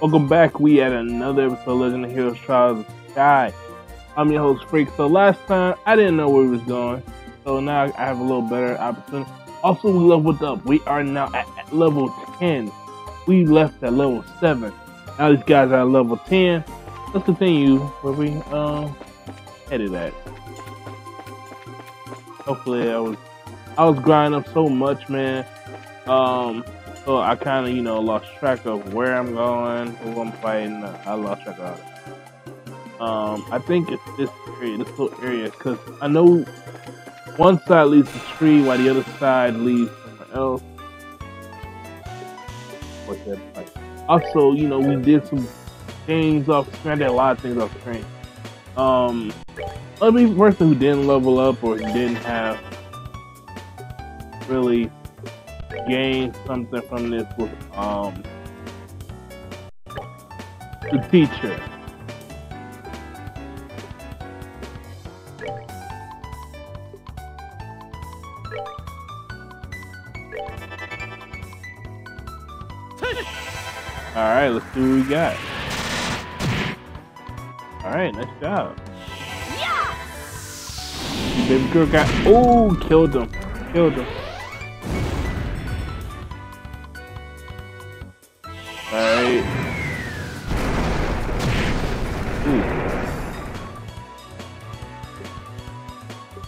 Welcome back. We at another episode of Legend of Heroes Trails of Sky. I'm your host Freak. So last time I didn't know where we was going, so now I have a little better opportunity. Also, we leveled up. We are now at, at level 10. We left at level 7. Now these guys are at level 10. Let's continue where we um headed at. Hopefully, I was I was grinding up so much, man. Um, so I kind of, you know, lost track of where I'm going, who I'm fighting. I lost track of it. Um, I think it's this area, this little area, because I know one side leads the tree, while the other side leads somewhere else. Also, you know, we did some things off screen. I did a lot of things off screen. Um, every person who didn't level up or didn't have really gain something from this was um the teacher. Alright, let's see what we got. Alright, nice job. Yeah! Baby girl got oh killed him. Killed him.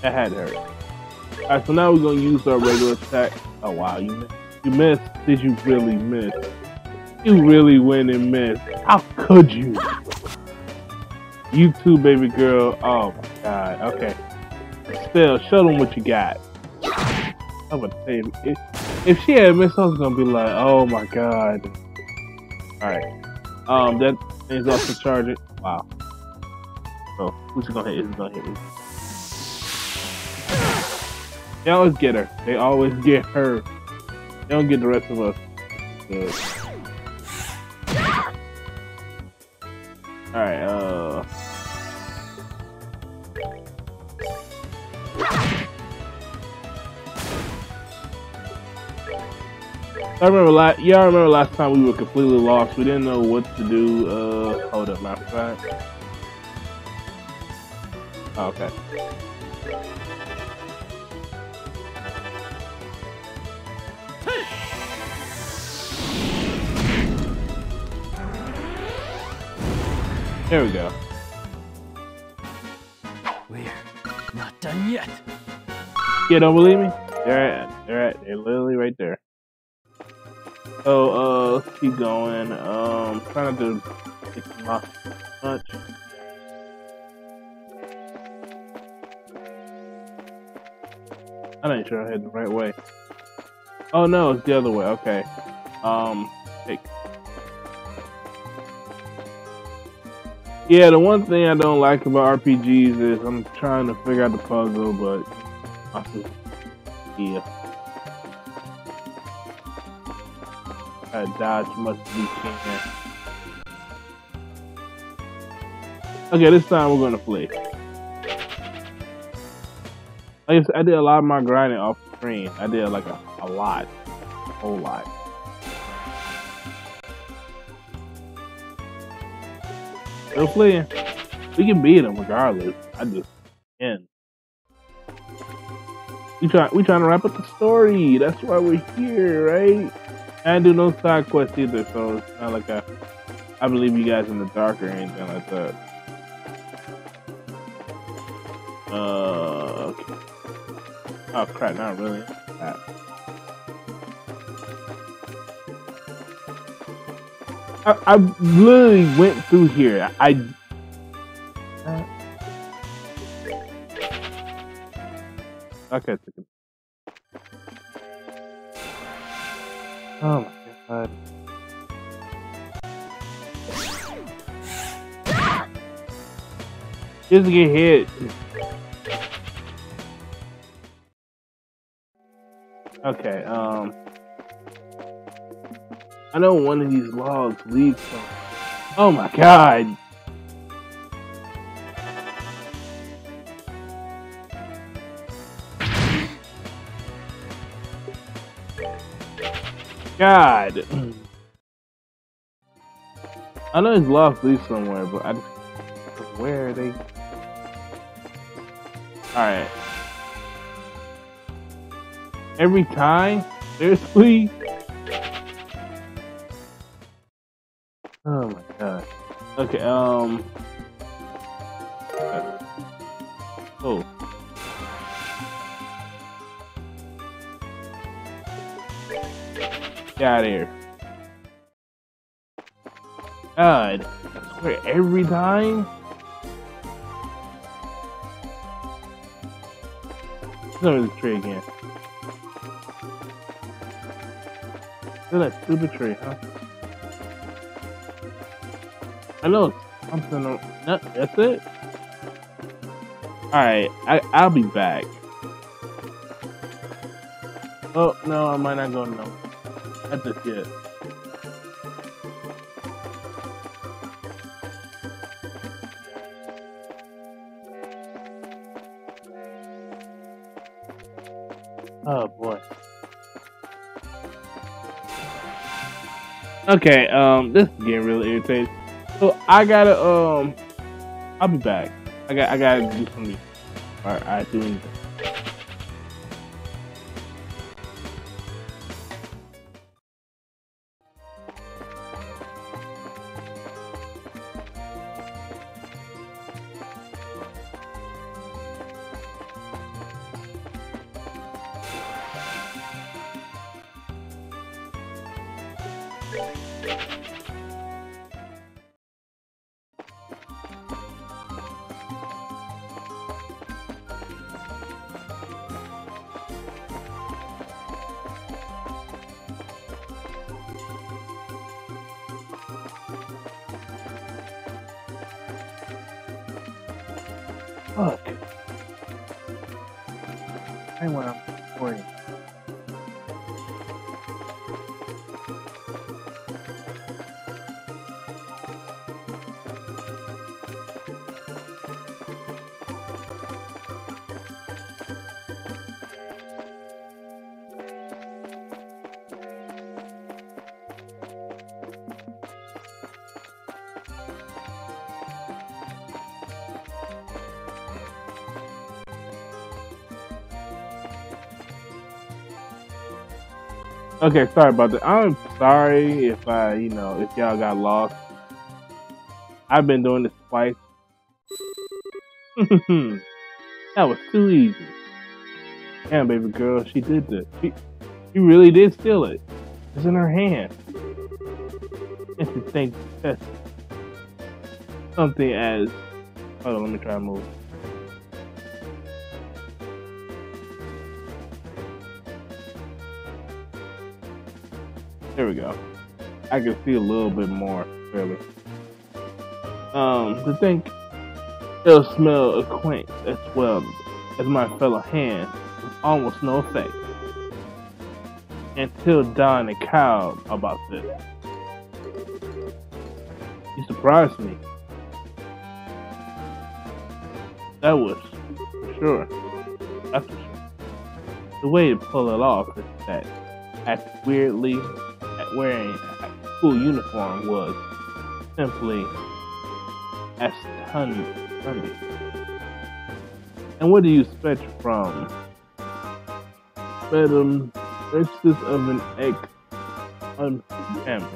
That had hurt. Alright, so now we're gonna use our regular attack. Oh wow, you missed. You missed. Did you really miss? You really went and missed. How could you? You too, baby girl. Oh my god. Okay. Still, show them what you got. I'm gonna say if, if she had missed, I was gonna be like, oh my god. Alright. Um, that is also charging. Wow. So, who's gonna hit? Is gonna hit me? They always get her. They always get her. They don't get the rest of us. Alright, uh. I remember last, I remember last time we were completely lost. We didn't know what to do. Uh, hold up, matter of fact. Oh, okay. There we go. We're not done yet. You don't believe me? They're at, they're at, they're literally right there. So, uh, let's keep going. Um, trying not to them off much. I'm not sure I head the right way. Oh no, it's the other way. Okay. Um, pick. Yeah, the one thing I don't like about RPGs is I'm trying to figure out the puzzle, but yeah. I dodge as we can. Okay, this time we're gonna play. I I did a lot of my grinding off screen. I did like a, a lot, a whole lot. Still playing. We can beat them regardless. I just end. We try we trying to wrap up the story. That's why we're here, right? I do no side quests either, so it's not like I I believe you guys in the dark or anything like that. Uh okay. Oh crap, not really. Crap. I, I literally went through here. I. Uh, okay. Oh my god. Just get hit. Okay, um. I know one of these logs leads. Oh my god! God! I know he's lost Lee somewhere, but I just where are they? All right. Every time, seriously. Okay. Um. Oh. Get out of here. God, I every time. Let's over this tree again. Look at that stupid tree, huh? I know something. On, no, that's it. All right, I I'll be back. Oh no, I might not go no. Not just yet. Oh boy. Okay, um, this is getting really irritating. So I gotta, um, I'll be back. I got, I gotta do something. Alright, I do. Fuck. Okay, sorry about that. I'm sorry if I, you know, if y'all got lost. I've been doing this twice. that was too easy. Damn, baby girl, she did this. She, she really did steal it. It's in her hand. And she thinks that's something as. Hold on, let me try to move. There we go. I can see a little bit more clearly. Um, to think it'll smell acquaint as well as my fellow hand with almost no effect. Until Don and Kyle about this. You surprised me. That was sure. That's for sure. The way to pull it off is that act weirdly wearing a school uniform was simply astounding. And what do you expect from Madam Princess of an ex on camera?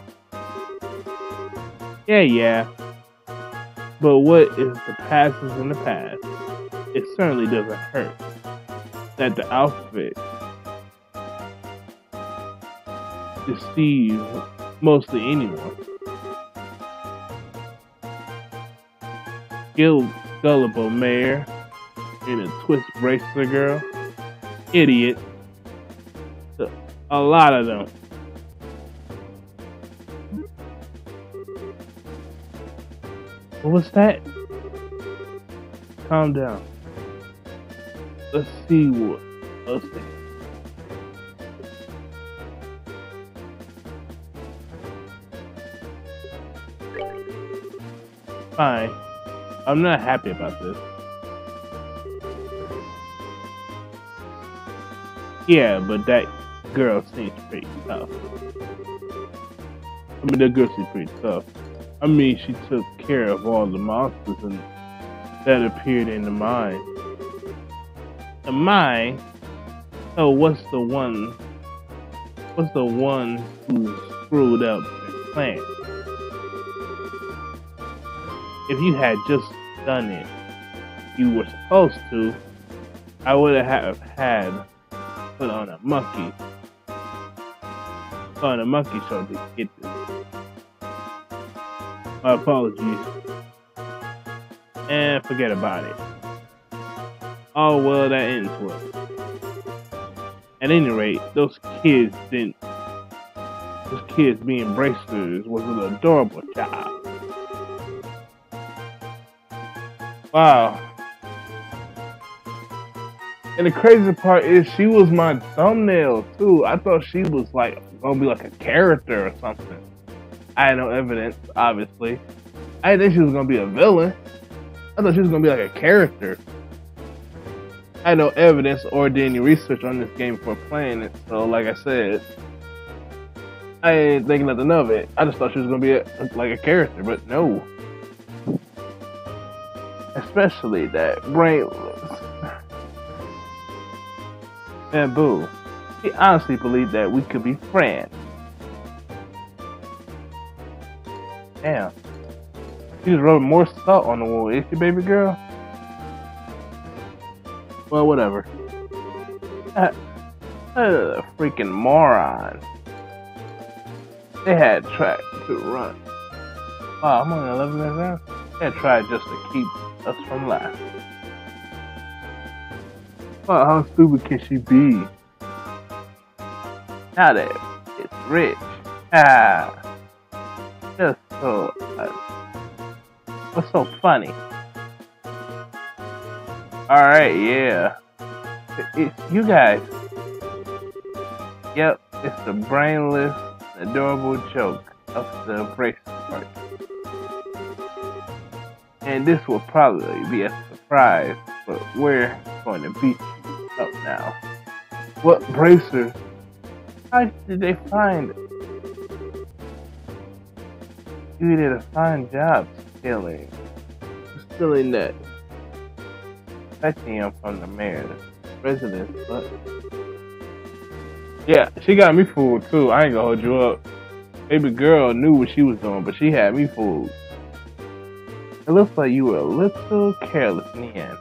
Yeah, yeah. But what is the past is in the past. It certainly doesn't hurt that the outfit deceive mostly anyone. Guild gullible mayor and a twist bracelet girl. Idiot. A lot of them. What was that? Calm down. Let's see what else they Fine. I'm not happy about this. Yeah, but that girl seems pretty tough. I mean, that girl seems pretty tough. I mean, she took care of all the monsters and that appeared in the mine. The mine? Oh, what's the one? What's the one who screwed up the plan? If you had just done it, you were supposed to, I would have had put on a monkey put on a monkey show to get this. My apologies. And forget about it. Oh well, that ends well. At any rate, those kids didn't. Those kids being bracers was an adorable job. Wow. And the crazy part is she was my thumbnail too. I thought she was like gonna be like a character or something. I had no evidence, obviously. I didn't think she was gonna be a villain. I thought she was gonna be like a character. I had no evidence or did any research on this game before playing it, so like I said, I ain't thinking nothing of it. I just thought she was gonna be a, like a character, but no. Especially that brainless bamboo. He honestly believed that we could be friends. Damn. She's rubbing more salt on the wound, is she, baby girl? Well, whatever. Uh, freaking moron. They had tried to run. Wow, I'm only 11 minutes now. They had tried just to keep us from. Wow, how stupid can she be? Now that it's rich. Ah. Just so. Uh, what's so funny? Alright, yeah. It's you guys. Yep, it's the brainless, adorable joke of the bracelet. And this will probably be a surprise, but we're going to beat you up now. What bracers? How did they find it? You did a fine job stealing. Stealing that. Fetching him from the mayor's residence, but. Yeah, she got me fooled too. I ain't gonna hold you up. Baby girl knew what she was doing, but she had me fooled. It looks like you were a little careless in the end.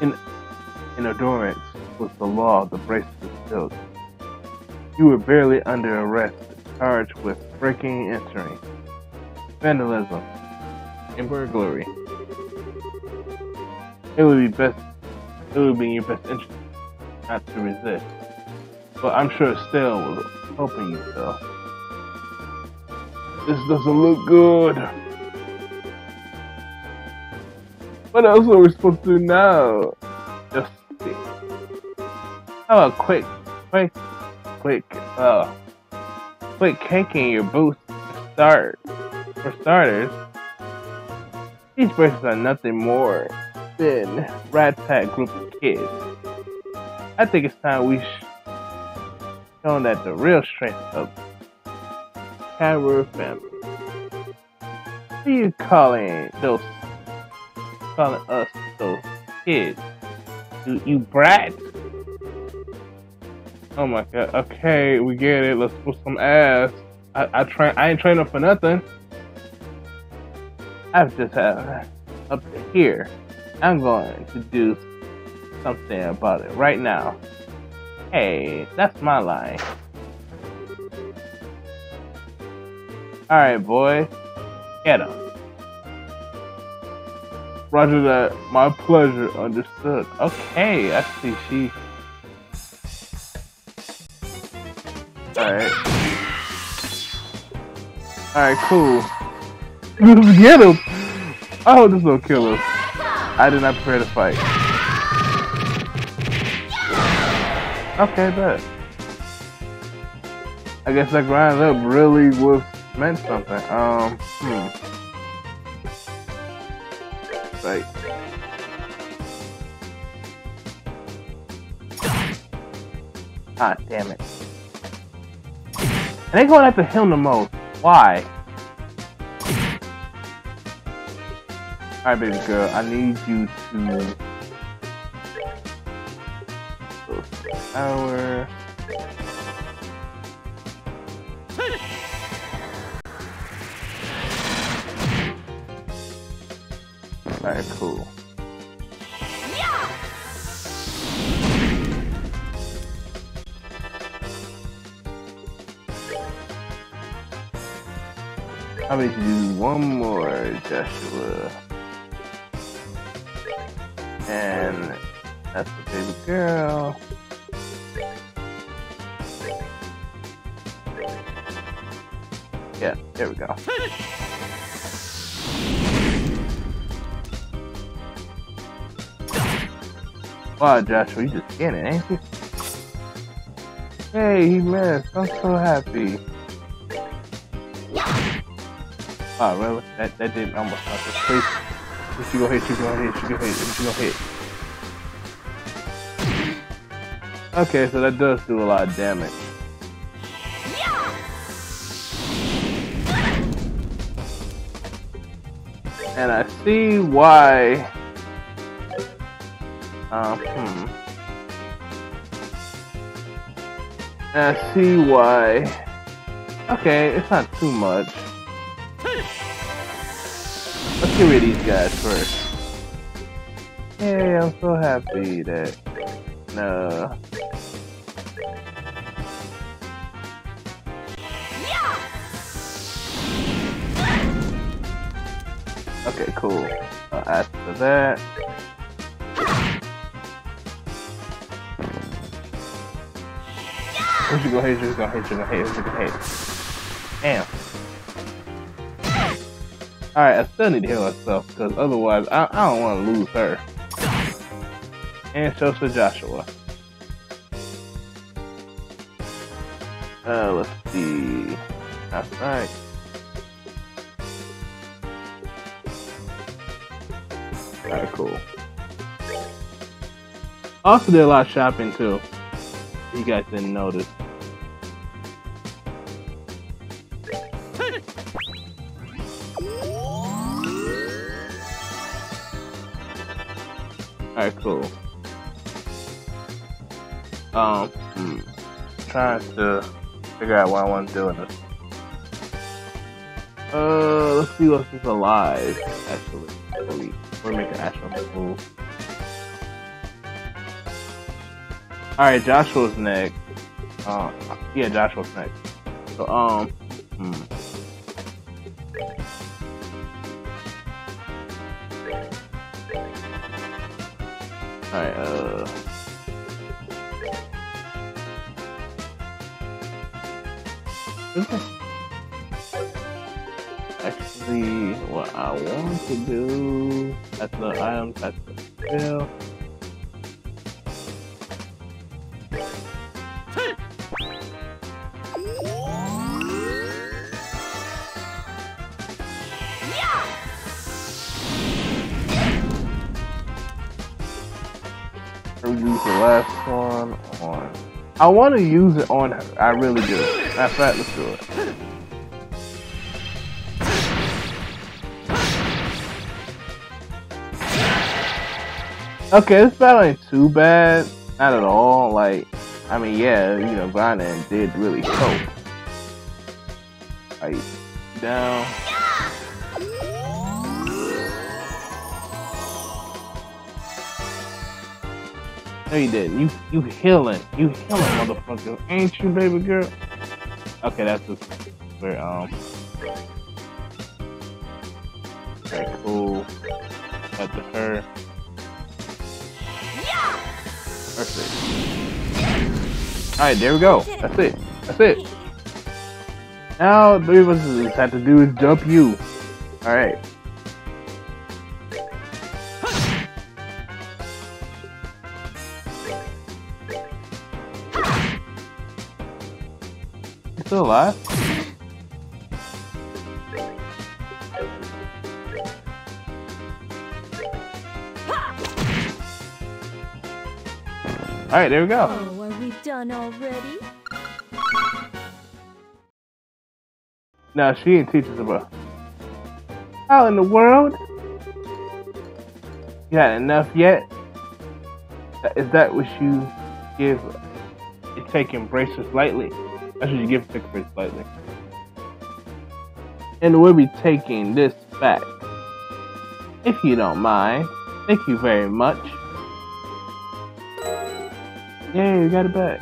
In, in adorance was the law the bracelet built. You were barely under arrest, charged with breaking and entering, vandalism, and burglary. It would be best. It would be in your best interest not to resist. But I'm sure Estelle was helping you, though. This doesn't look good. What else are we supposed to do now? Just see. How about quick, quick, quick, uh, quick kicking your boots to start. For starters, these braces are nothing more than rat pack group of kids. I think it's time we sh- show that the real strength of Cameron family. What are you calling those? Calling us those kids? You, you brats? Oh my god. Okay, we get it. Let's put some ass. I, I train. I ain't training for nothing. I've just had up to here. I'm going to do something about it right now. Hey, that's my line. Alright, boy. Get him. Roger that. My pleasure. Understood. Okay, I see she. Alright. Alright, cool. Get him! Oh, this will kill us. I did not prepare to fight. Okay, bet. I guess that grind up really was meant something. Um, hmm. Right. Ah, damn it. And they going after him the most. Why? Alright, baby girl, I need you to Alright, cool. About you do one more, Joshua? And that's the baby girl. Yeah, there we go. Wow, Joshua, you just getting it, ain't you? Hey, he missed. I'm so happy. Oh, really? That, that did almost nothing. Please. She go hit, she go hit, she go hit, she go hit. Okay, so that does do a lot of damage. And I see why. Um, hmm. I see why. Okay, it's not too much. Let's get rid of these guys first. Hey, I'm so happy that. No. Okay, cool. Uh, after that. You go, here you go, here you go, here you go, here. Damn. Alright, I still need to heal myself, because otherwise I, I don't want to lose her. And so to Joshua. Uh, let's see. That's right. Alright, cool. Also did a lot of shopping too. You guys didn't notice. Cool. Um, hmm. Trying to figure out what I want to do in this. Uh, let's see what's alive, actually. Before we, before we make an actual move. Alright, Joshua's next. Um, yeah, Joshua's next. So, um, hmm. To do at the items at the fill. use the last one on. I want to use it on her. I really do. Matter fact, let's do it. Okay, this battle ain't too bad. Not at all. Like, I mean, yeah, you know, Grinding did really help. Like, down. No, you didn't. You you healing. You healing, motherfucker. Ain't you, baby girl? Okay, that's just where um. Okay, cool. That's her. Perfect. All right, there we go. That's it. That's it. Now, three of us have to do is jump you. All right. still alive? Alright, there we go. Oh, are we done already? Now she ain't teaching about. How in the world? You got enough yet? Is that what you give it taking braces lightly? That's what you give taking braces lightly. And we'll be taking this back. If you don't mind. Thank you very much. Yay, we got it back.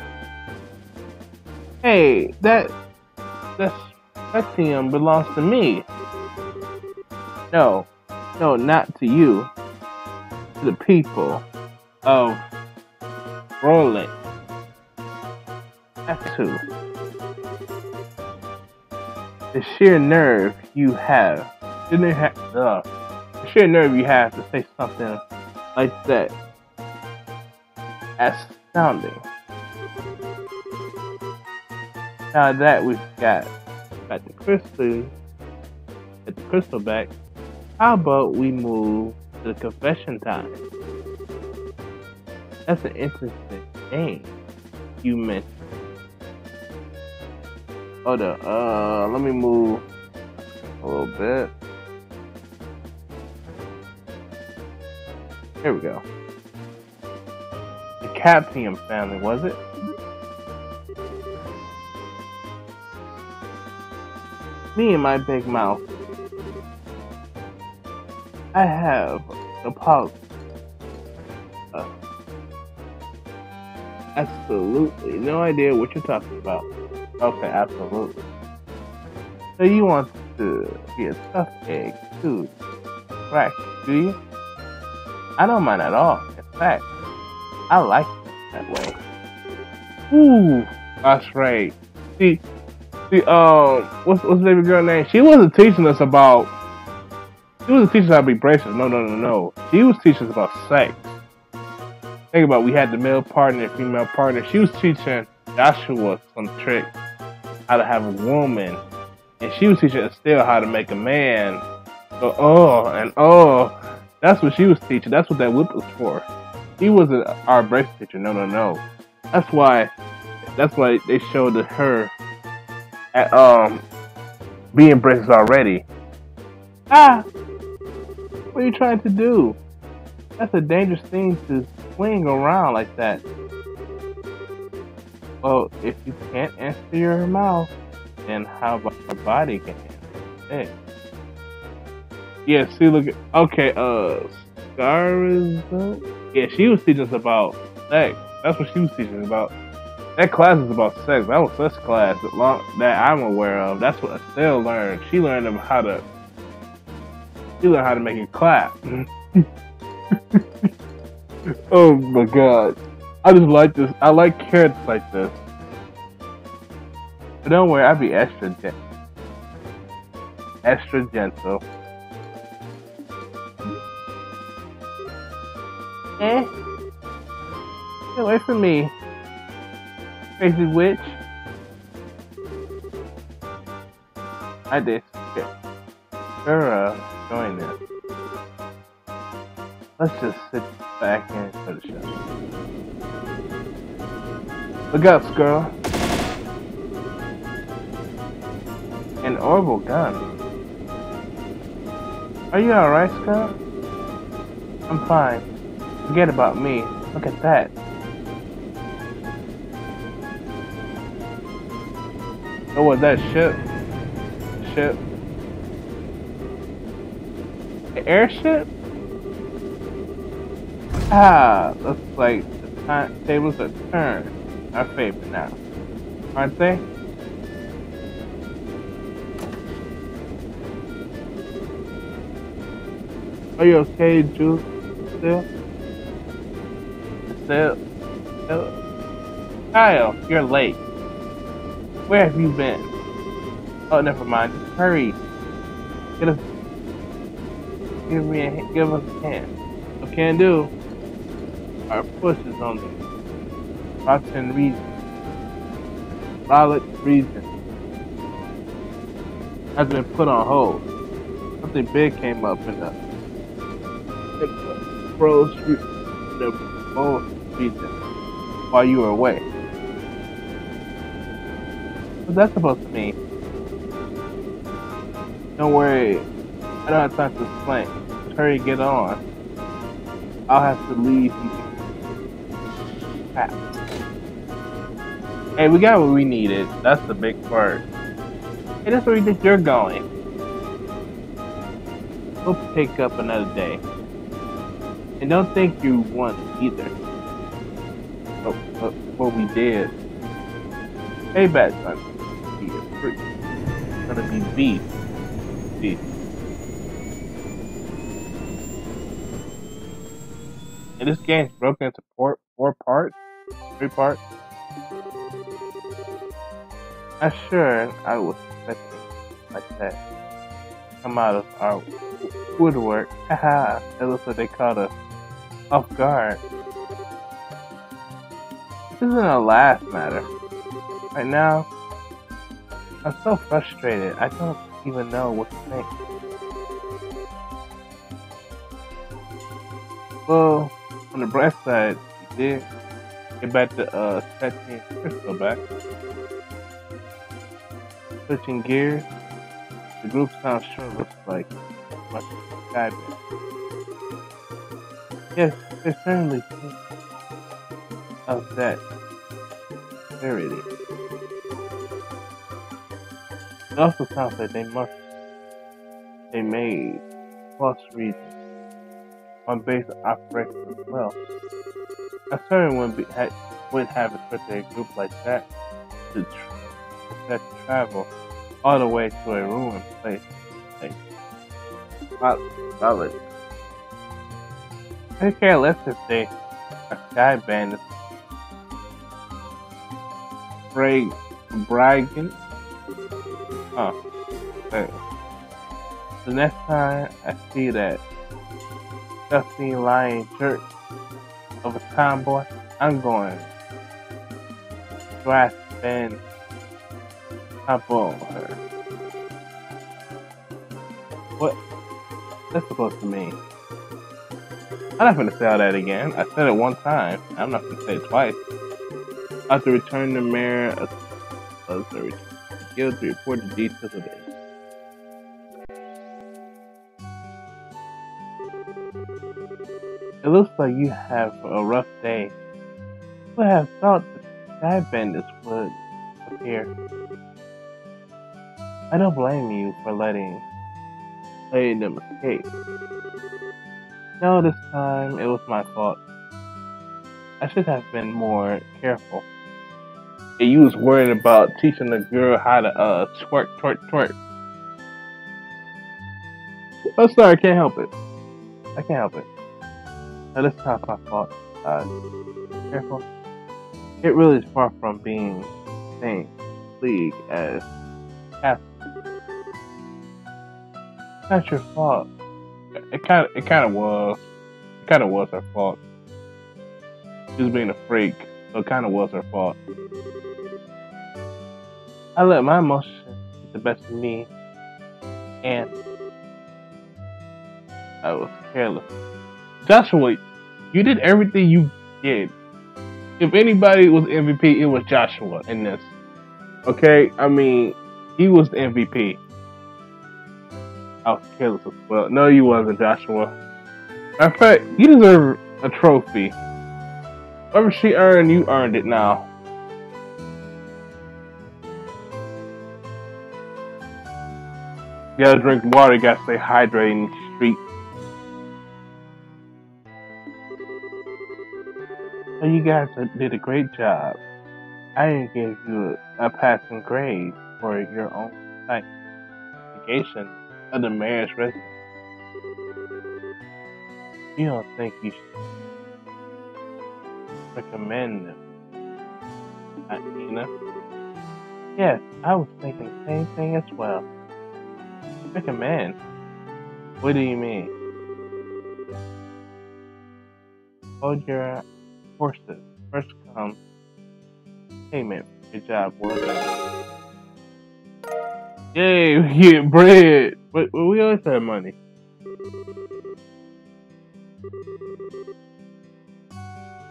Hey, that that's Spectrum belongs to me. No, no, not to you. To the people of Rolent. That's who. The sheer nerve you have. Didn't have uh, the sheer nerve you have to say something like that. Astounding. Now that we've got got the crystal get the crystal back, how about we move to the confession time? That's an interesting thing you mentioned. Hold on, uh, let me move a little bit. Here we go. The Capua family, was it? Me and my big mouth. I have the pulse. Uh, absolutely no idea what you're talking about. Okay, absolutely. So you want to be a tough egg too, right? Do you? I don't mind at all. In fact, I like that way. Ooh, that's right. See, see, um, what's what's the baby girl name? She wasn't teaching us about. She wasn't teaching us how to be bracelets. No, no, no, no. She was teaching us about sex. Think about it, we had the male partner and female partner. She was teaching Joshua some tricks how to have a woman, and she was teaching Estelle how to make a man. So oh and oh, that's what she was teaching. That's what that whip was for. He wasn't our bracelet teacher. No, no, no. That's why. That's why they showed her at um being bracelets already. Ah, what are you trying to do? That's a dangerous thing to swing around like that. Well, if you can't answer your mouth, then how about your body can answer it? Yeah, see, look, okay, uh, Scarizzo? Yeah, she was teaching us about sex. That's what she was teaching us about. That class is about sex. That was sex class that, long, that I'm aware of. That's what Estelle learned. She learned how to, she learned how to make it clap. oh my god. I just like this. I like carrots like this. But don't worry, I'd be extra gentle. Extra gentle. Eh? Get away from me. Crazy witch. I did. Okay. Sure, uh, join this. Let's just sit back and enjoy the show. Look out, girl. An orbital gun. Are you alright, Skull? I'm fine. Forget about me. Look at that. Oh, was that ship? Ship. Airship? Ah, looks like the time tables are turned. Our favor now. Aren't they? Are you okay, Jules? Still? Still? Kyle, you're late. Where have you been? Oh, never mind. Just hurry. Get. Give me a. Give us a hand. What can do? Our push is on the Roxanne reason. Violet reason has been put on hold. Something big came up in the Bros the Bros region while you were away. What's that supposed to mean? Don't worry. I don't have time to explain. Hurry, get on. I'll have to leave you. Hey, we got what we needed. That's the big part. Hey, that's where you think you're going. We'll pick up another day. And don't think you won either. What we did. Hey, bad son. Be a freak. It's gonna be beef. Beef. And this game's broken into four, four parts? Three parts? I'm sure I was expecting like that. Come out of our woodwork. Haha, it looks like they caught us off guard. This isn't a last matter. Right now, I'm so frustrated. I don't even know what to think. Well, on the bright side, you did get back to uh, catching Crystal back. Switching gears, the group sounds sure looks like much sky Yes, there's certainly of that clarity. It also sounds like they must they made false reasons on base operations as well. I certainly wouldn't, be, ha, wouldn't have expected a group like that to, tr- to travel all the way to a ruined place. Like, solid. I care less if they are sky bandits. Brag, bragging. Huh. But the next time I see that dusty lying jerk of a tomboy, I'm going to and hop on her. What? That's supposed to mean. I'm not gonna say all that again. I said it one time. I'm not gonna say it twice. I have to return the mayor as a guild to report the details of it. It looks like you have a rough day. Who would have thought the sky bandits would appear? I don't blame you for letting letting them escape. No, this time it was my fault. I should have been more careful. And you was worried about teaching the girl how to uh twerk, twerk, twerk. Oh, sorry, I can't help it. I can't help it. No, this time my fault. Uh, careful. It really is far from being same league as half. Not your fault. It kind of, it kind of was. It kind of was her fault. She was being a freak, so it kind of was her fault. I let my emotions get the best of me, and I was careless. Joshua, you did everything you did. If anybody was MVP, it was Joshua in this. Okay, I mean, he was the MVP. I was careless as well. No, you wasn't, Joshua. In fact, you deserve a trophy. Whatever she earned, you earned it now. You gotta drink water, you gotta stay hydrated in the street. You guys did a great job. I gave you a, passing grade for your own investigation of the mayor's residence. You don't think you should recommend them, Nina? Yes, I was thinking the same thing as well. Recommend? What do you mean? Hold your horses. First come payment for your job done. Yay, we get bread. But we always have money.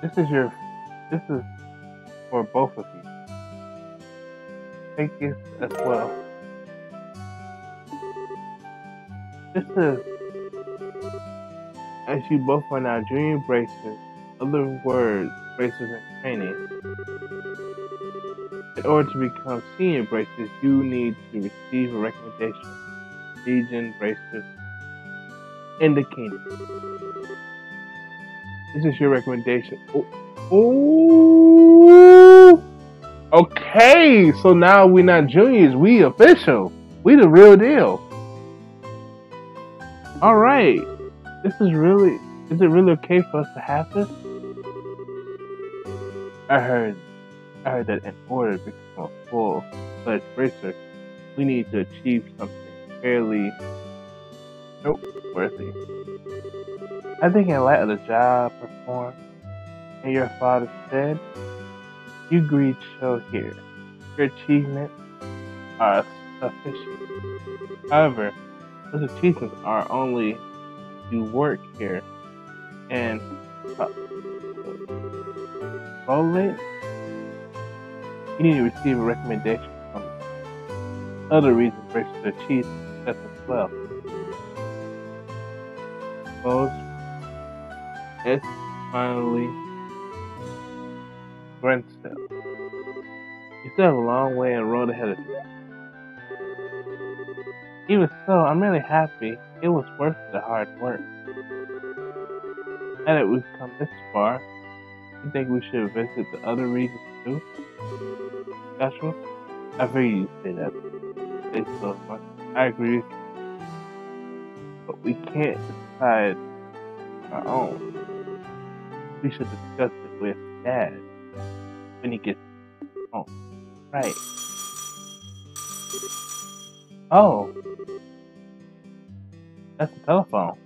This is your. This is for both of you. Thank you as well. Is, as you both are now junior braces, other words, braces in training. In order to become senior braces, you need to receive a recommendation Legion braces in the kingdom. This is your recommendation. Oh, okay. So now we're not juniors. We official. We the real deal. All right. This is really. Is it really okay for us to have this? I heard. I heard that in order to become a full-fledged bracer, we need to achieve something fairly noteworthy. I think in light of the job performed and your father said, you agreed show here. Your achievements are sufficient. However, those achievements are only you work here and uh. You need to receive a recommendation from other reasons for to achieve success as well. Suppose it's finally Grenstill. You still have a long way and road ahead of you. Even so, I'm really happy. It was worth the hard work. Now that we've come this far, you think we should visit the other regions too? Joshua? I figured you'd say that. Say so much. I agree But we can't decide our own. We should discuss it with Dad when he gets home. Right. Oh. That's the telephone.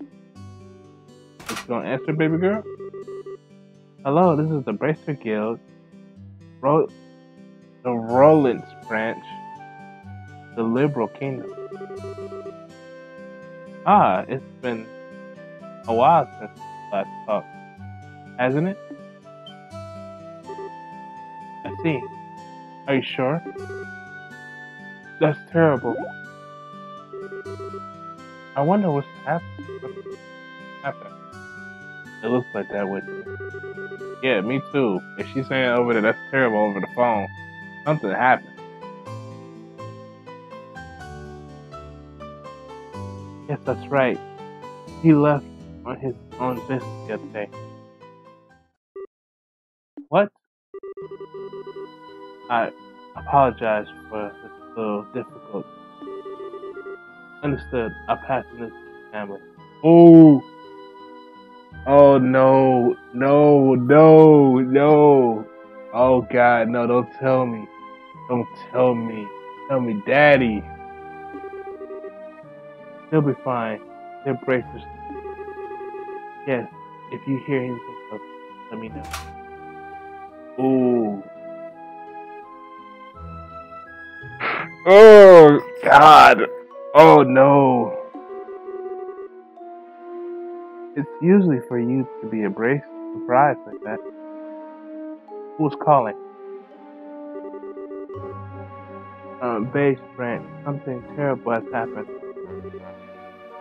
You gonna answer, baby girl? Hello, this is the Bracer Guild. Ro- the Rolent branch. The Liberl Kingdom. Ah, it's been a while since last talked, hasn't it? I see. Are you sure? That's terrible. I wonder what's happening. happening. It looks like that with Yeah, me too. If she's saying over there that's terrible over the phone, something happened. Yes, that's right. He left on his own business the other day. What? I apologize for this little difficult. Understood. I'll pass this family. Oh! Oh no, no, no, no. Oh God, no, don't tell me. Don't tell me. Tell me, Daddy. He'll be fine. They're braces. Yes, if you hear anything else, let me know. Ooh. Oh, God. Oh, no. It's usually for you to be embraced, surprised like that. Who's calling? Um, base branch. Something terrible has happened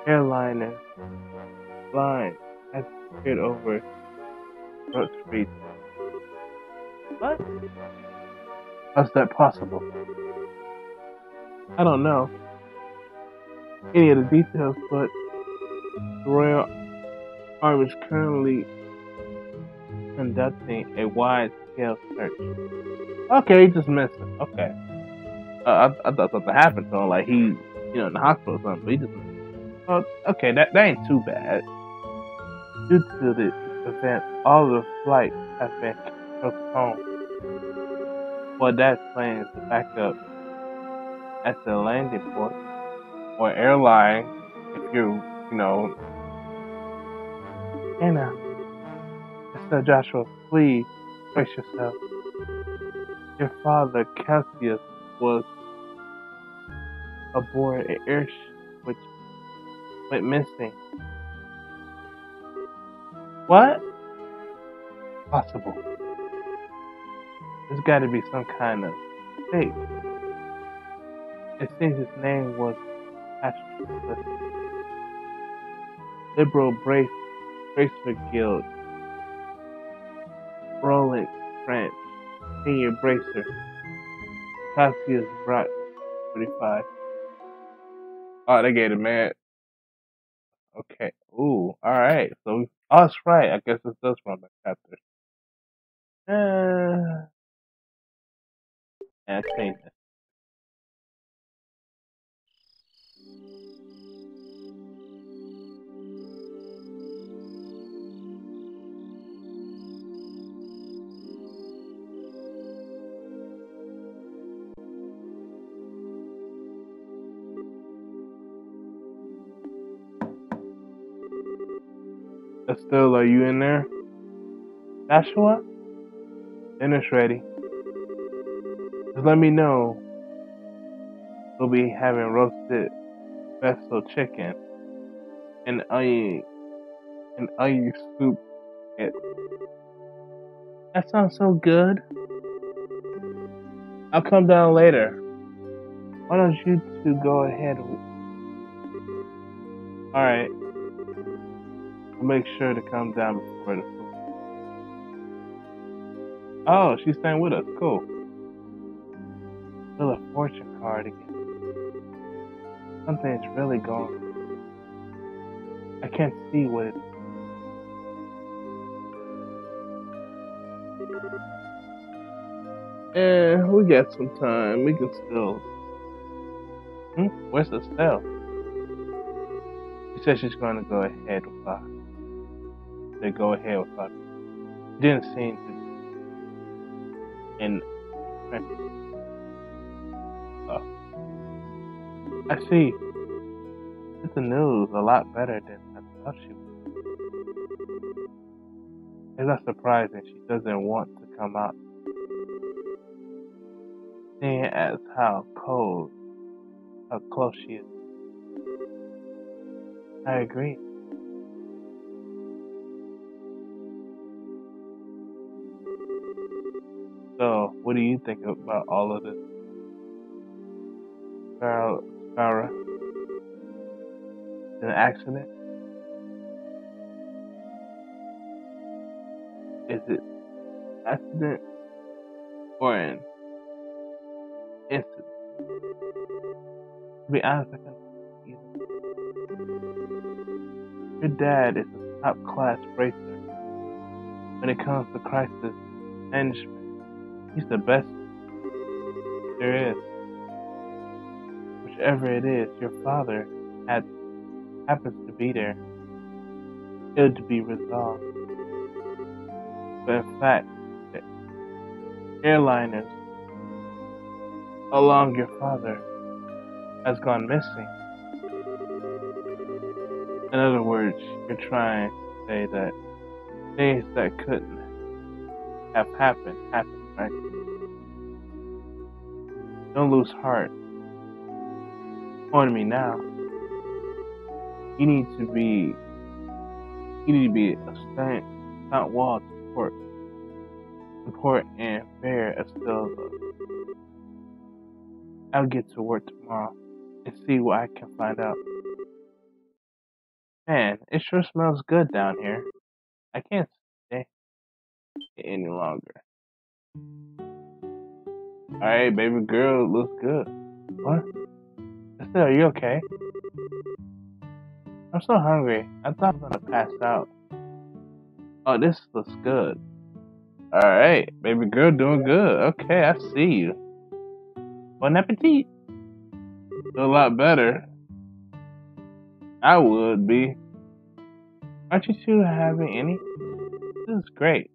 airliner line has disappeared over Brook Street. What? How's that possible? I don't know any of the details, but the Royal Army is currently conducting a wide-scale search. Okay, he just missed it. Okay. Uh, I, I thought something happened to him, like he, you know, in the hospital or something, but he just well, okay, that, that ain't too bad. Due to the event, all the flights have been postponed. Well, that plane is back up at the landing port or airline if you, you know. Anna, Mr. Uh, Joshua, please brace yourself. Your father, Cassius, was aboard an airship which went missing. What? Possible. There's got to be some kind of fake. It seems his name was Astro. Liberl Brace, Bracer Guild, Rolent French, Senior Bracer, Cassius Brock, 45. Oh, they gave a man. Okay. Ooh. All right. So, oh, that's right. I guess this does run the chapter. Uh, yeah, clean. Estelle, are you in there? Joshua? Dinner's ready. Just let me know. We'll be having roasted vessel chicken and onion and onion soup. It. That sounds so good. I'll come down later. Why don't you two go ahead? Alright. Make sure to come down before the food. Oh, she's staying with us. Cool. Fill a fortune card again. Something's really going. I can't see what it is. Eh, we got some time. We can still. Hmm? Where's the spell? She said she's going to go ahead with us. They go ahead with us. Didn't seem to. And. Uh, I see. It's the news a lot better than I thought she would. It's not surprising she doesn't want to come out seeing as how cold, how close she is. I agree. So, what do you think about all of this? Farrah, an accident? Is it accident or an incident? To be honest, I either. Your dad is a top class racer when it comes to crisis management. He's the best there is. Whichever it is, your father had, happens to be there. It to be resolved. But in fact, airliners along your father has gone missing. In other words, you're trying to say that things that couldn't have happened happened, right? Don't lose heart. On me now. You need to be you need to be a stunt, stunt wall to support support and fair as still I'll get to work tomorrow and see what I can find out. Man, it sure smells good down here. I can't stay any longer. Alright, baby girl, looks good. What? Estelle, are you okay? I'm so hungry. I thought I was gonna pass out. Oh, this looks good. Alright, baby girl doing good. Okay, I see you. Bon appetit. A lot better. I would be. Aren't you two having any? This is great.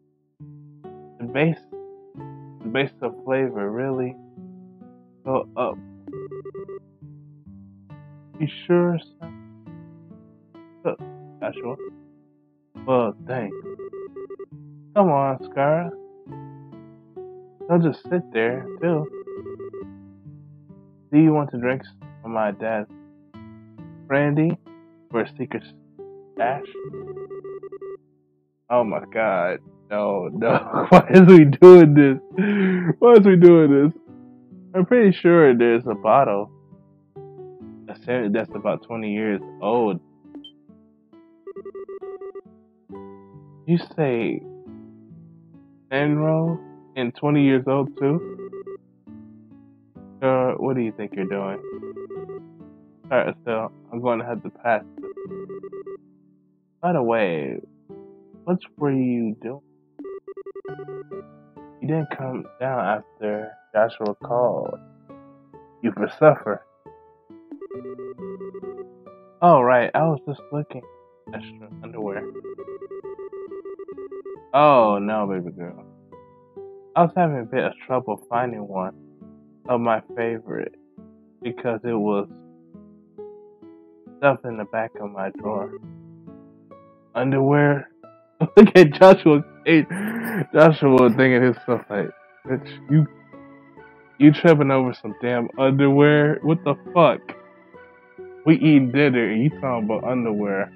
The base, the base of flavor really go up. Uh, you sure? Look, uh, Joshua. Well, thanks. Come on, Scar. Don't just sit there, too. Do you want to drink from my dad's brandy for a secret stash? Oh my god. No, no. Why is we doing this? Why is we doing this? I'm pretty sure there's a bottle that's about 20 years old You say Enro and 20 years old too? Uh, what do you think you're doing? Alright, so I'm going to have to pass. By the way, what were you doing? You didn't come down after Joshua called you for supper. Oh, right, I was just looking extra underwear. Oh, no, baby girl. I was having a bit of trouble finding one of my favorite because it was stuffed in the back of my drawer. Underwear? Look at Joshua. Joshua thinking his stuff like, bitch, you, you tripping over some damn underwear? What the fuck? We eating dinner and you talking about underwear.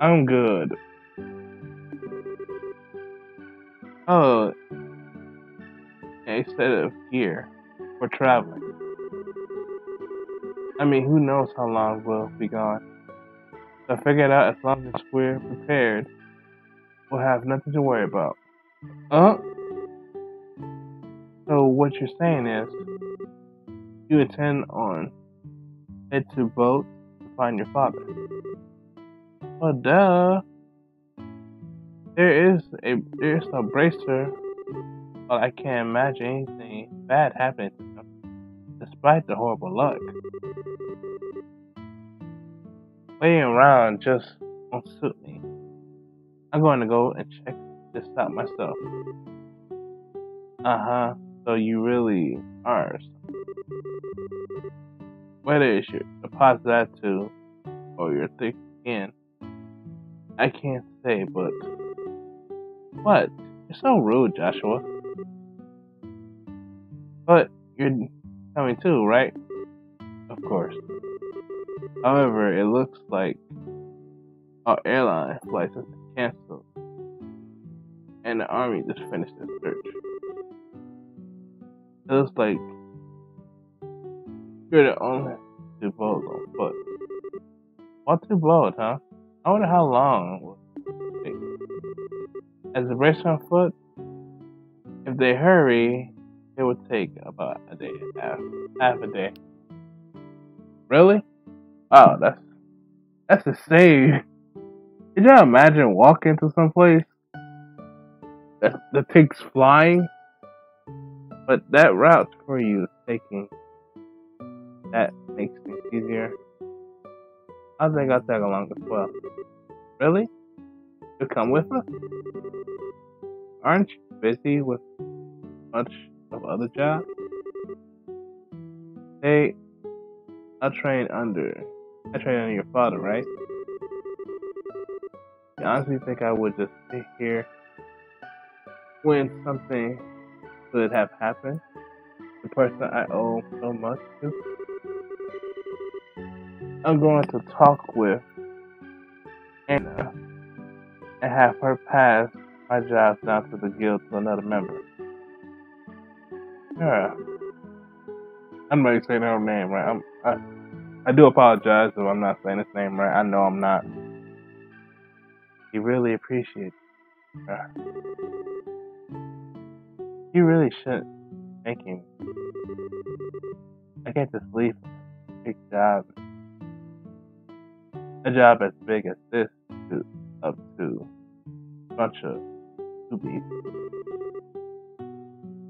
I'm good. Oh, set of gear for traveling. I mean, who knows how long we'll be gone. So figure out as long as we're prepared. We'll have nothing to worry about. Uh? So what you're saying is, you intend on head to Bose to find your father. Well, duh. There is a there's a bracer, but I can't imagine anything bad happening to him, despite the horrible luck. Waiting around just me. I'm going to go and check this out myself. Uh huh. So you really are. Whether it's your deposit too, or your thick skin, I can't say, but what? You're so rude, Joshua. But you're coming too, right? Of course. However, it looks like our airline been canceled, and the army just finished their search. It looks like you're the only two Bose on foot. What two Bose, huh? I wonder how long will take. As the race on foot, if they hurry, it would take about a day a half, half a day. Really? Oh, that's that's insane. Could you imagine walking to some place that that takes flying, but that route for you is taking that makes things easier. I think I'll tag along as well. Really? You come with us? Aren't you busy with much of other jobs? Hey, I train under I train under your father, right? I honestly think I would just sit here when something could have happened. The person I owe so much to. I'm going to talk with Anna and have her pass my job down to the guild to another member. Yeah. I'm not to say her name, right? I'm, I, I do apologize if I'm not saying his name right. I know I'm not. He really appreciates her. He really shouldn't thank him. I can't just leave a big job. A job as big as this to up to a bunch of newbies.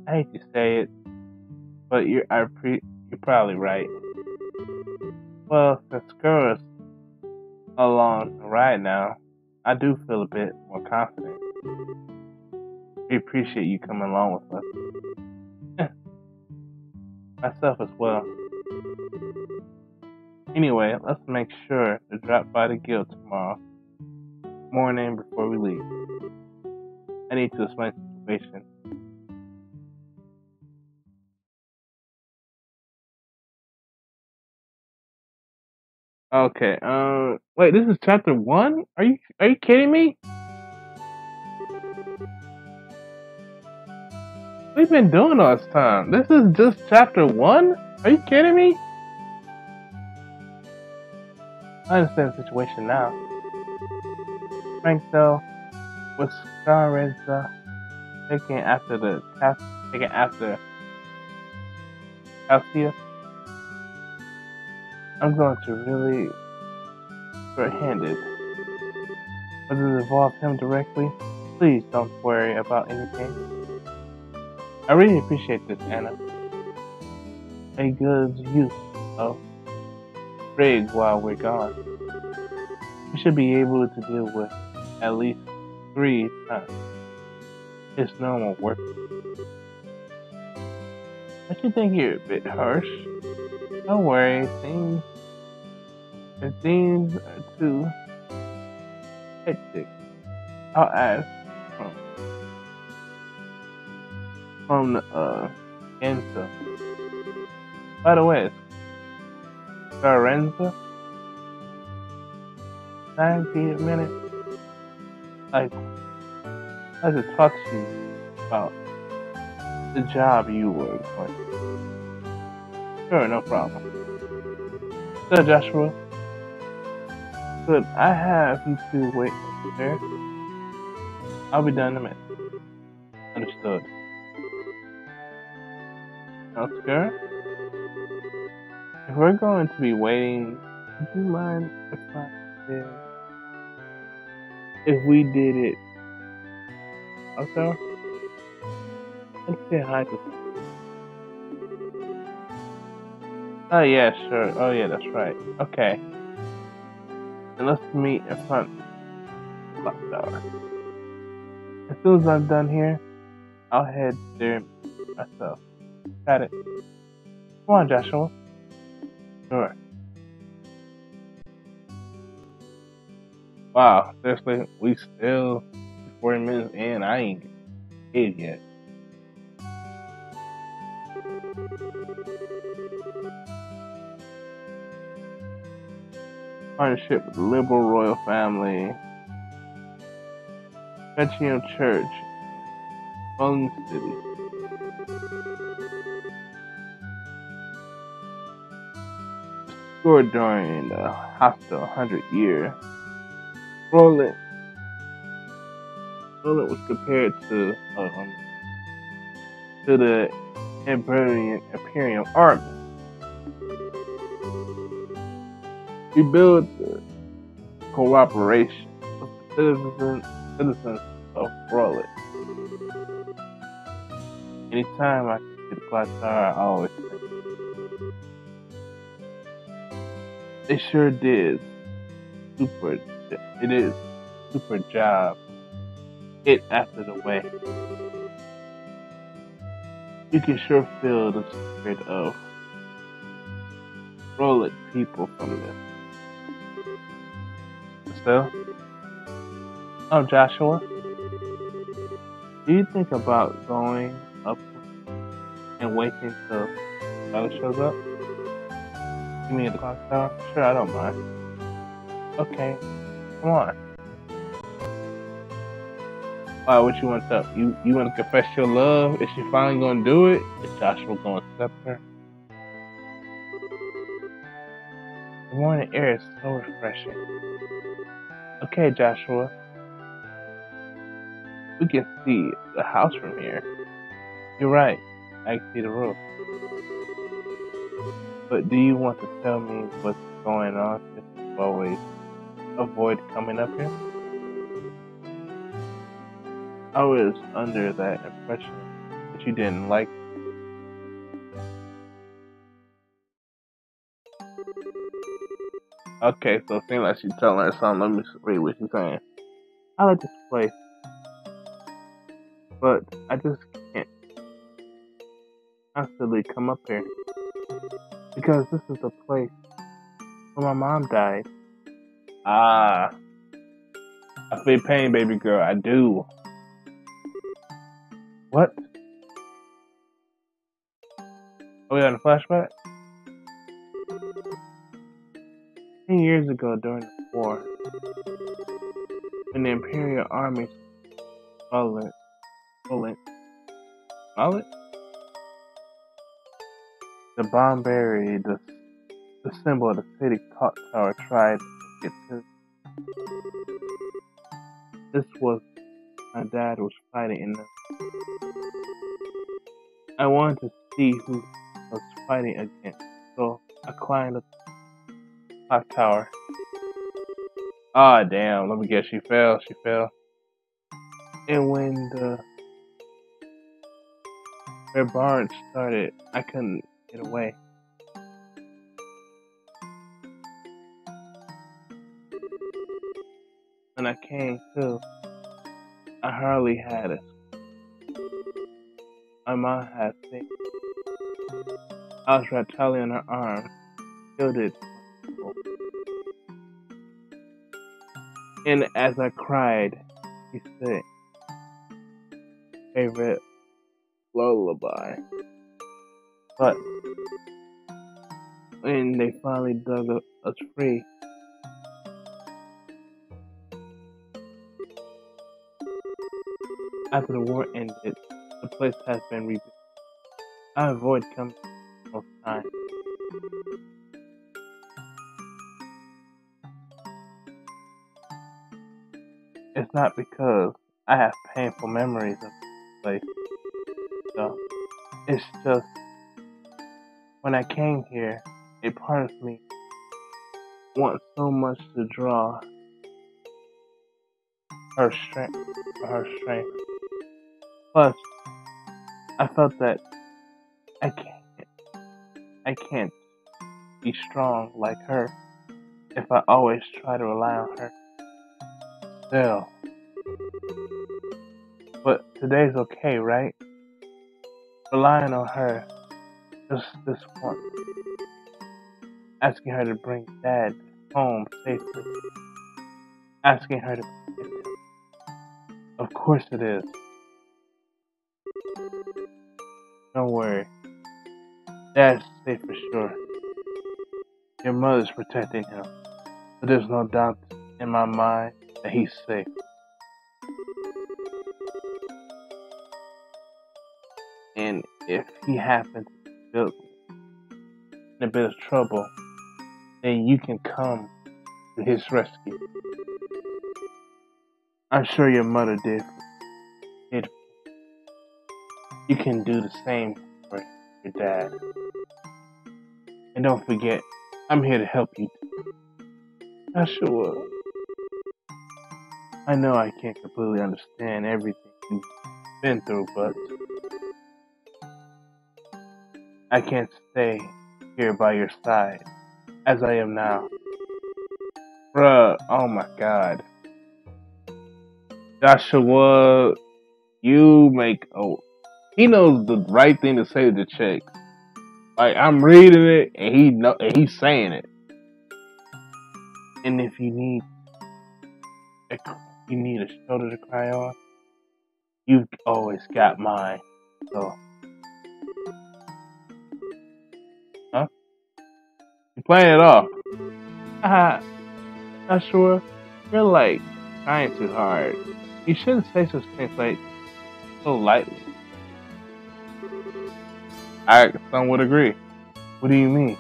I hate to say it, but you're I pre, you're probably right. Well, since girls along right now, I do feel a bit more confident. We appreciate you coming along with us. Myself as well. Anyway, let's make sure to drop by the guild tomorrow morning before we leave. I need to explain the situation. Okay, um, wait, this is chapter one? Are you are you kidding me? We've been doing all this time. This is just chapter one? Are you kidding me? I understand the situation now. Frank, though, with Scarenza taking after the taking after Calcia, I'm going to really short-handed. Does it involve him directly? Please don't worry about anything. I really appreciate this, Anna. A good use of Rig while we're gone. We should be able to deal with at least three times. It's normal work. Don't you think you're a bit harsh? Don't worry, things if things are too hectic, I'll ask from from the uh Enzo. By the way, Lorenzo, ninety minutes. Like, I just talk to you about the job you were going. Sure, no problem. So, Joshua, could I have you two wait there? I'll be done in a minute. Understood. Oscar? If we're going to be waiting, would you mind if I did? If we did it also? Let's say hi to Oh yeah, sure. Oh yeah, that's right. Okay and let's meet in front of the tower. As soon as I'm done here, I'll head there myself. Got it. Come on, Joshua. Sure. Wow, seriously, we still 40 minutes in. I ain't paid yet. Partnership with the Liberl royal family, Vecchio Church, Bone City. Scored during the hostile hundred year. Rolent Rolent was compared to um, to the Imperial Imperial Army We build cooperation of citizens, citizens of Raleigh. Anytime I see the clock tower, I always think they sure did super. It is super job. It after the way. You can sure feel the spirit of Raleigh people from this still. Oh, Joshua, do you think about going up and waiting till Bella shows up? You mean the clock tower? Sure, I don't mind. Okay, come on. Why? What you want to? You you want to confess your love? Is she finally gonna do it? Is Joshua gonna accept her? The morning air is so refreshing. Okay, Joshua. We can see the house from here. You're right. I can see the roof. But do you want to tell me what's going on since you always avoid coming up here? I was under that impression that you didn't like Okay, so it seems like she's telling us something. Let me read what she's saying. I like this place, but I just can't constantly come up here because this is the place where my mom died. Ah, I feel pain, baby girl. I do. What? Oh, we got a flashback? Ten years ago, during the war, when the Imperial Army bullet, bullet, bullet, the bomb buried the, the symbol of the city clock tower tried to get to. This was my dad was fighting in them. I wanted to see who was fighting against, so I climbed the clock tower. Ah, damn, let me guess, she fell, she fell. And when the Red Barn started, I couldn't get away. When I came to, I hardly had it. My mom had sick. I was tightly in her arm, shielded. And as I cried, he sang favorite lullaby. But when they finally dug us free, after the war ended, the place has been rebuilt. I avoid coming most times. It's not because I have painful memories of this place. No. It's just when I came here, a part of me wants so much to draw her strength her strength. Plus, I felt that I can't I can't be strong like her if I always try to rely on her. Still. But today's okay, right? Relying on her just this once. Asking her to bring dad home safely. Asking her to Of course it is. Don't worry. Dad's safe for sure. Your mother's protecting him. But there's no doubt in my mind that he's safe. And if he happens to be in a bit of trouble, then you can come to his rescue. I'm sure your mother did. You can do the same for your dad. And don't forget, I'm here to help you. I sure will. I know I can't completely understand everything you've been through, but I can't stay here by your side as I am now. Bruh, oh my god. Joshua, you make oh he knows the right thing to say to the chick. Like I'm reading it and he know and he's saying it. And if you need a, you need a shoulder to cry on, you've always got mine. So Huh? You playing it off. Haha. Not sure. You're like trying too hard. You shouldn't say such things like so lightly. I some would agree. What do you mean?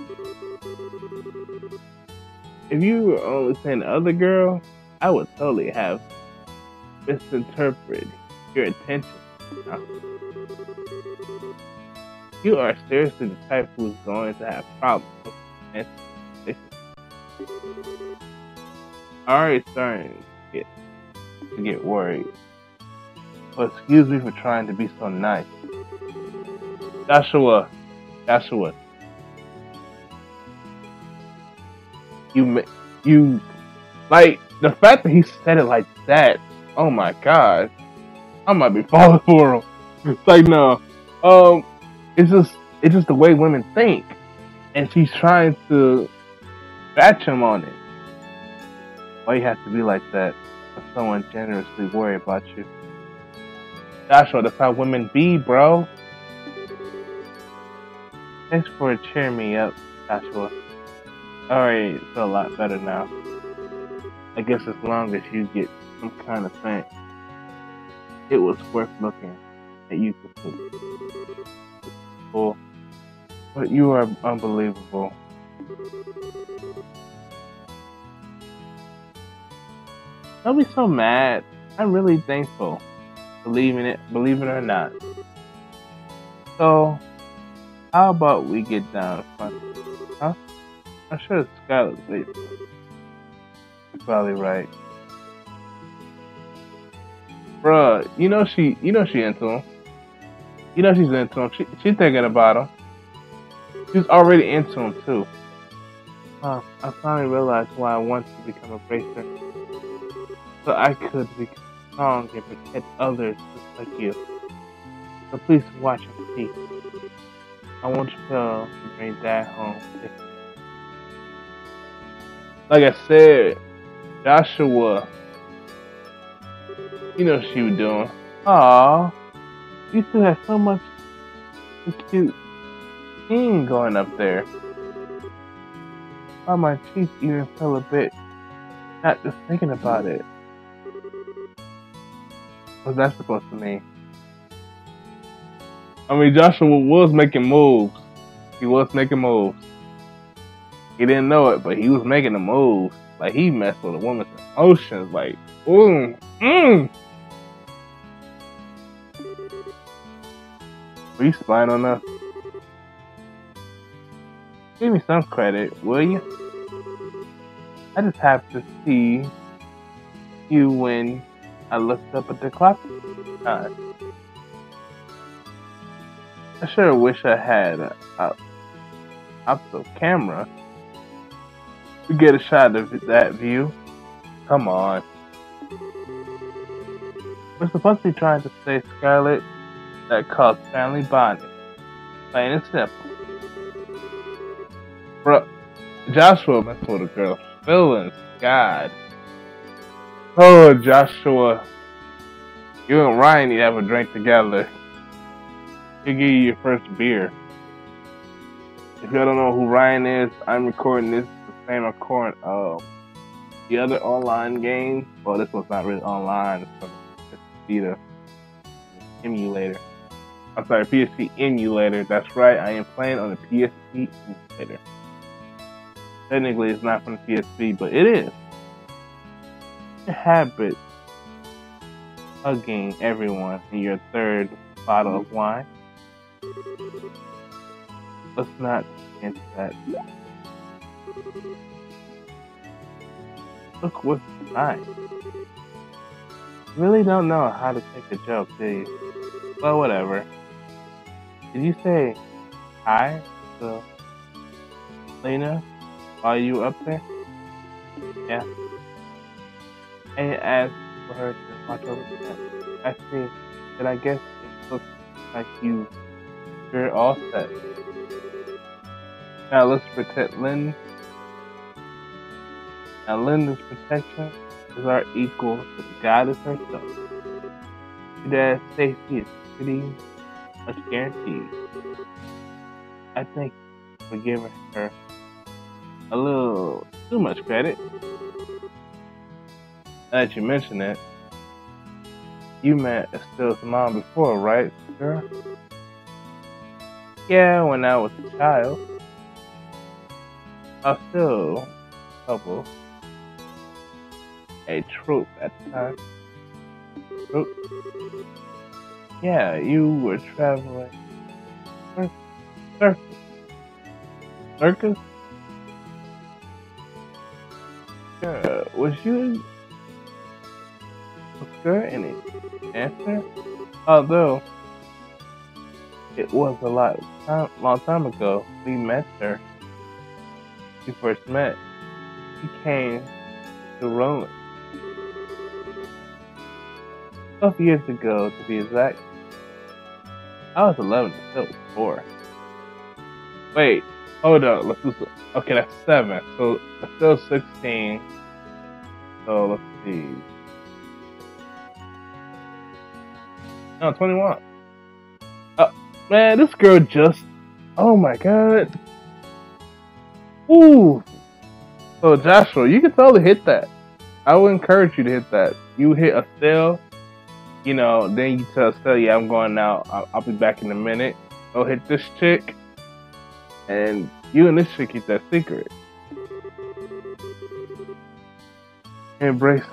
If you were only saying other girl, I would totally have misinterpreted your intention. You are seriously the type who is going to have problems with Already starting to get to get worried. But excuse me for trying to be so nice. Joshua, Joshua, you you like the fact that he said it like that. Oh my god, I might be falling for him. It's like no, um, it's just it's just the way women think, and she's trying to batch him on it. Why you have to be like that? Someone generously worry about you. Joshua, that's how women be, bro. Thanks for cheering me up, Joshua. Alright, feel a lot better now. I guess as long as you get some kind of thanks, it was worth looking at you completely. Cool. But you are unbelievable. Don't be so mad. I'm really thankful. believing it, believe it or not. So, how about we get down front? Huh? I'm sure Scarlet's wait. You're probably right. Bruh, you know she, you know she into him. You know she's into him. She, she's thinking about him. She's already into him too. Uh, I finally realized why I wanted to become a bracer. So I could become strong and protect others just like you. So please watch and see. I want you to bring that home. Like I said, Joshua, you know she was doing. Aw, you still have so much cute scene going up there. Oh, my cheeks even feel a bit, not just thinking about it. What's that supposed to mean? I mean, Joshua was making moves. He was making moves. He didn't know it, but he was making the moves. Like he messed with a woman's emotions. Like, ooh, mmm. Were you spying on us? Give me some credit, will you? I just have to see you when I looked up at the clock time. I sure wish I had a, a optical camera to get a shot of that view. Come on. We're supposed to be trying to say Scarlet that caused family bonding. Plain and simple. Bro, Joshua messed with a girl's feelings. God. Oh, Joshua. You and Ryan need to have a drink together. He'll give you your first beer. If y'all don't know who Ryan is, I'm recording this the same recording of um, the other online game. Well, this one's not really online. It's from the emulator. I'm sorry, PSP emulator. That's right, I am playing on the PSP emulator. Technically, it's not from the PSP, but it is. Habit hugging everyone in your third bottle of wine. Let's not get into that. Look what's nice. Really don't know how to take a joke, do you? Well, whatever. Did you say hi to Lena while you up there? Yeah. I asked for her to watch over the I see. But I guess it looks like you you're all set. Now let's protect Lynn. Now Linda's protection is our equal to the goddess herself. Your dad's safety is pretty much guaranteed. I think we're giving her a little too much credit. Now that you mention it, you met Estelle's mom before, right, girl? Yeah, when I was a child. I was still a couple. A troop at the time. Troop? Yeah, you were traveling. Circus. Circus? Yeah, was you was there any answer? Although it was a lot time, long time ago we met her. We first met. She came to Rolent. Twelve years ago to be exact. I was 11, still was 4. Wait, hold up. Let's some, Okay, that's 7. So, still 16. So, let's see. No, 21. Oh, man, this girl just. Oh my god. Ooh. So, Joshua, you can totally hit that. I would encourage you to hit that. You hit Estelle you know, then you tell yeah, I'm going out. I'll, I'll, be back in a minute. Go hit this chick, and you and this chick keep that secret. Embrace,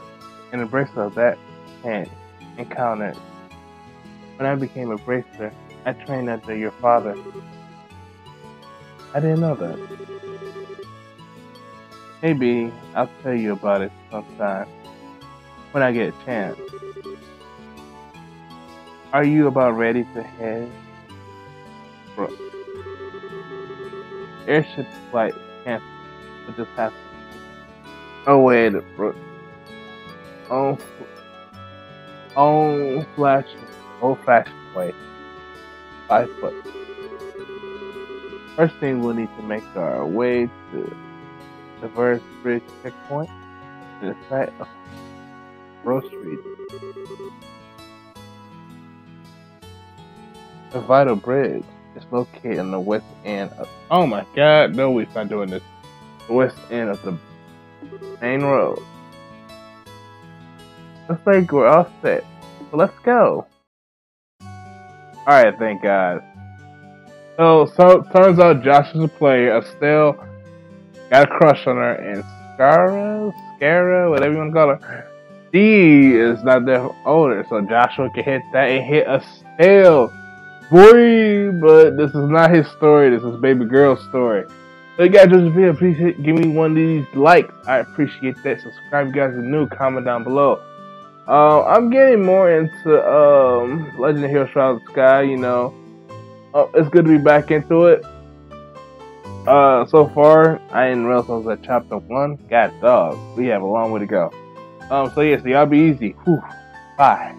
and embrace of that and encounter When I became a bracer, I trained under your father. I didn't know that. Maybe I'll tell you about it sometime when I get a chance. Are you about ready to head? Bro. Airship flight canceled. What just happened? Oh wait, bro. Oh, oh, flash, old fashioned way. Five foot. First thing we'll need to make our way to the first Bridge checkpoint to the site of Rose Street. The Verte Bridge is located in the west end of. Oh my god, no, we're not doing this. The west end of the main road. Looks like we're all set. Let's go. Alright, thank God. So, so turns out Josh is a player. Estelle got a crush on her, and Scara, Scara, whatever you want to call her, she is not that older. So Joshua can hit that and hit Estelle. Boy, but this is not his story. This is baby girl's story. So you guys just really appreciate give me one of these likes. I appreciate that. Subscribe, guys new. Comment down below. Uh, I'm getting more into um, Legend of Heroes Shroud of the Sky. You know, uh, it's good to be back into it. Uh, so far, I didn't realize I was at chapter one. God dog, we have a long way to go. Um, so yeah, so y'all be easy. Whew. Bye.